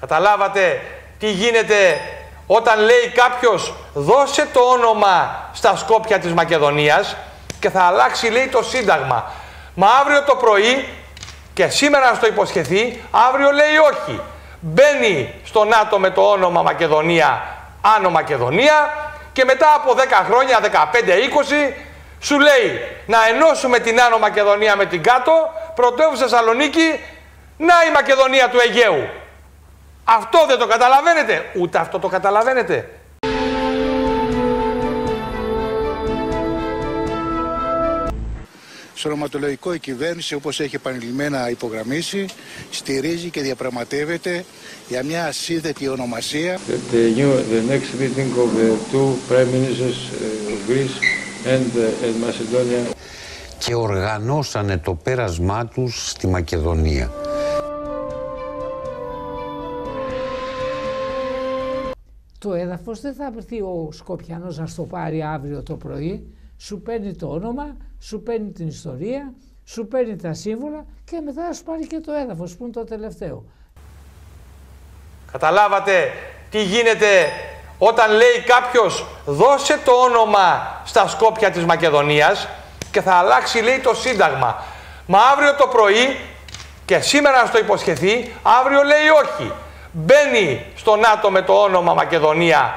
Καταλάβατε τι γίνεται όταν λέει κάποιος δώσε το όνομα στα Σκόπια της Μακεδονίας και θα αλλάξει λέει το Σύνταγμα. Μα αύριο το πρωί και σήμερα να το υποσχεθεί, αύριο λέει όχι. Μπαίνει στο ΝΑΤΟ με το όνομα Μακεδονία, Άνω Μακεδονία και μετά από 10 χρόνια, 15-20, σου λέει να ενώσουμε την Άνω Μακεδονία με την κάτω, πρωτεύουσα Θεσσαλονίκη, να η Μακεδονία του Αιγαίου. Αυτό δεν το καταλαβαίνετε. Ούτε αυτό το καταλαβαίνετε. Στο ρωματολογικό η κυβέρνηση, όπως έχει επανειλημμένα υπογραμμίσει, στηρίζει και διαπραγματεύεται για μια ασύνδετη ονομασία. The, new, the next meeting of the two prime ministers of Greece and, and Macedonia. Και οργανώσανε το πέρασμά τους στη Μακεδονία. Το έδαφος δεν θα έρθει ο Σκοπιανός να στο πάρει αύριο το πρωί. Σου παίρνει το όνομα, σου παίρνει την ιστορία, σου παίρνει τα σύμβολα και μετά θα σου πάρει και το έδαφος που είναι το τελευταίο. Καταλάβατε τι γίνεται όταν λέει κάποιος δώσε το όνομα στα Σκόπια της Μακεδονίας και θα αλλάξει λέει το Σύνταγμα. Μα αύριο το πρωί και σήμερα να το υποσχεθεί, αύριο λέει όχι. Μπαίνει στο ΝΑΤΟ με το όνομα Μακεδονία,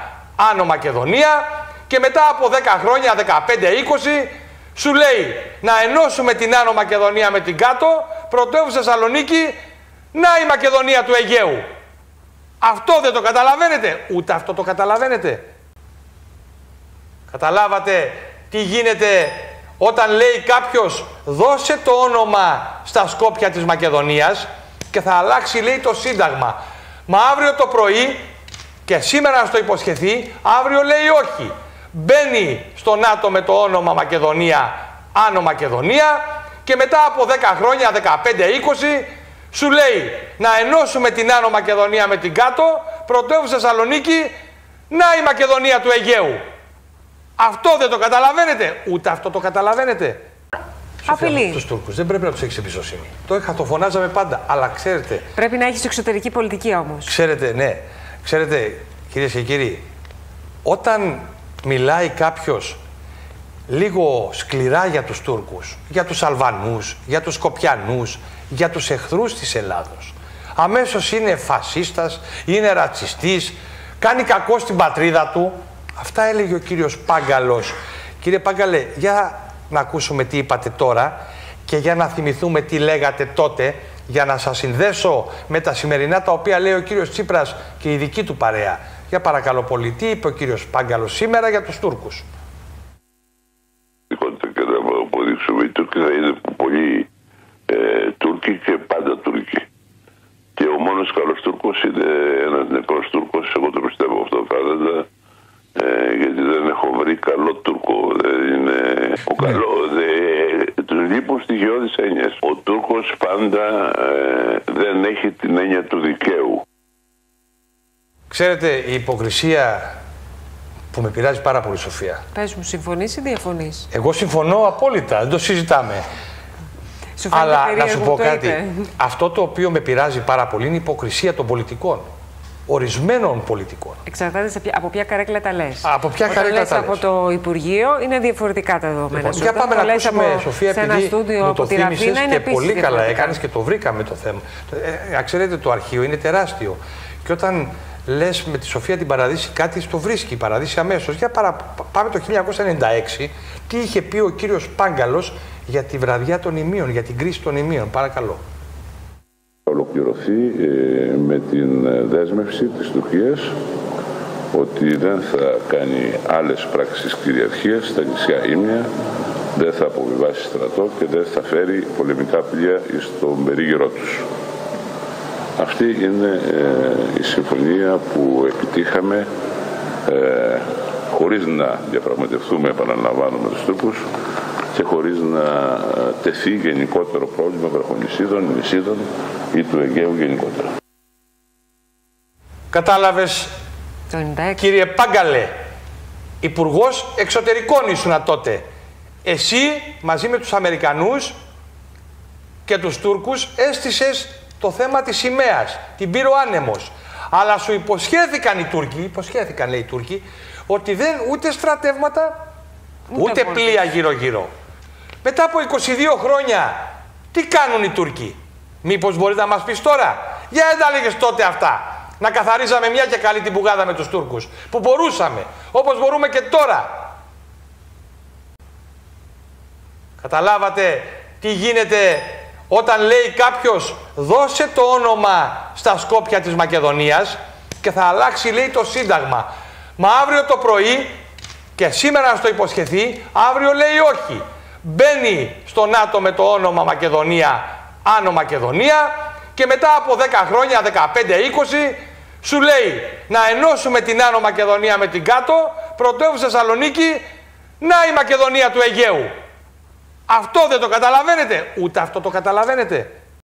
Άνω Μακεδονία και μετά από 10 χρόνια, 15-20, σου λέει να ενώσουμε την Άνω Μακεδονία με την κάτω, πρωτεύουσα Θεσσαλονίκη, να η Μακεδονία του Αιγαίου. Αυτό δεν το καταλαβαίνετε. Ούτε αυτό το καταλαβαίνετε. Καταλάβατε τι γίνεται όταν λέει κάποιος δώσε το όνομα στα Σκόπια της Μακεδονίας και θα αλλάξει λέει το Σύνταγμα. Μα αύριο το πρωί και σήμερα να το υποσχεθεί, αύριο λέει όχι. Μπαίνει στο ΝΑΤΟ με το όνομα Μακεδονία, Άνω Μακεδονία και μετά από 10 χρόνια, 15-20, σου λέει να ενώσουμε την Άνω Μακεδονία με την κάτω, πρωτεύουσα Θεσσαλονίκη, να η Μακεδονία του Αιγαίου. Αυτό δεν το καταλαβαίνετε. Ούτε αυτό το καταλαβαίνετε. Απειλή. Τους Τούρκους. Δεν πρέπει να τους έχεις εμπιστοσύνη. Το είχα, το φωνάζαμε πάντα. Αλλά ξέρετε. Πρέπει να έχεις εξωτερική πολιτική όμως. Ξέρετε, ναι. Ξέρετε, κυρίες και κύριοι, όταν μιλάει κάποιος λίγο σκληρά για τους Τούρκους, για τους Αλβανούς, για τους Σκοπιανούς, για τους εχθρούς της Ελλάδος. Αμέσως είναι φασίστας, είναι ρατσιστής, κάνει κακό στην πατρίδα του. Αυτά έλεγε ο κύριος Πάγκαλος. Κύριε Πάγκαλε, για να ακούσουμε τι είπατε τώρα και για να θυμηθούμε τι λέγατε τότε για να σας συνδέσω με τα σημερινά τα οποία λέει ο κύριος Τσίπρας και η δική του παρέα. Για παρακαλώ πολύ, τι είπε ο κύριος Πάγκαλος σήμερα για τους Τούρκους; Και να αποδείξουμε, οι Τούρκοι θα είναι πολύ ε, Τούρκοι και πάντα Τούρκοι. Και ο μόνος καλός Τούρκος είναι ένας νεκρός Τούρκος, εγώ το πιστεύω αυτό φαίνεται, ε, γιατί δεν έχω βρει καλό Τούρκο. Δεν είναι ο Ναι. καλό. Δε, τους λείπουν στοιχειώδεις έννοιες. Ο Τούρκος πάντα ε, δεν έχει την έννοια του δικαίου. Ξέρετε, η υποκρισία που με πειράζει πάρα πολύ, Σοφία. Πες μου, συμφωνείς ή διαφωνείς; Εγώ συμφωνώ απόλυτα, δεν το συζητάμε. Σου φαίνεται Αλλά να περίεργο σου που πω το κάτι. είπε. Αυτό το οποίο με πειράζει πάρα πολύ είναι η υποκρισία των πολιτικών. Ορισμένων πολιτικών. Εξαρτάται σε ποια- από ποια καρέκλα τα λες. Από ποια καρέκλα λες τα από λες. το Υπουργείο είναι διαφορετικά τα δεδομένα. Λοιπόν, σου. για Όταν πάμε το να λες ακούσουμε, από- Σοφία, σε ένα επειδή στούντιο μου το από τη θύμισες Ραφίνα είναι και επίσης πολύ καλά διαφορετικά. έκανες και το βρήκαμε το θέμα. Ε, ε, ξέρετε, το αρχείο είναι τεράστιο. Και όταν λες με τη Σοφία την Παραδείση κάτι, το βρίσκει η Παραδείση αμέσως. Για παρα... πάμε το 1996, τι είχε πει ο κύριος Πάγκαλος για τη βραδιά των ημείων, για την κρίση των ημείων. Παρακαλώ. Ολοκληρωθεί ε, με την ε, δέσμευση της Τουρκίας ότι δεν θα κάνει άλλες πράξεις κυριαρχίας στα νησιά Ήμια, δεν θα αποβιβάσει στρατό και δεν θα φέρει πολεμικά πλοία στον περίγυρό τους. Αυτή είναι ε, η συμφωνία που επιτύχαμε ε, χωρίς να διαπραγματευτούμε, επαναλαμβάνω, με τους Τούρκους και χωρίς να ε, τεθεί γενικότερο πρόβλημα βραχονισίδων, νησίδων ή του Αιγαίου γενικότερα. Κατάλαβες, Το 96. κύριε Πάγκαλε, υπουργός Εξωτερικών ήσουνα τότε. Εσύ μαζί με τους Αμερικανούς και τους Τούρκους έστησες το θέμα της σημαίας, την πήρε ο άνεμος. Αλλά σου υποσχέθηκαν οι Τούρκοι, υποσχέθηκαν λέει οι Τούρκοι, ότι δεν ούτε στρατεύματα, ούτε, πλοία γύρω-γύρω. Μετά από 22 χρόνια, τι κάνουν οι Τούρκοι; Μήπως μπορείς να μας πεις τώρα; Για δεν τα λέγες τότε αυτά. Να καθαρίζαμε μια και καλή την πουγάδα με τους Τούρκους. Που μπορούσαμε. Όπως μπορούμε και τώρα. Καταλάβατε τι γίνεται όταν λέει κάποιος δώσε το όνομα στα Σκόπια της Μακεδονίας και θα αλλάξει λέει το Σύνταγμα. Μα αύριο το πρωί και σήμερα στο υποσχεθεί, αύριο λέει όχι. Μπαίνει στο ΝΑΤΟ με το όνομα Μακεδονία, Άνω Μακεδονία και μετά από 10 χρόνια, 15-20, σου λέει να ενώσουμε την Άνω Μακεδονία με την κάτω, πρωτεύουσα Θεσσαλονίκη, να η Μακεδονία του Αιγαίου. Αυτό δεν το καταλαβαίνετε. Ούτε αυτό το καταλαβαίνετε.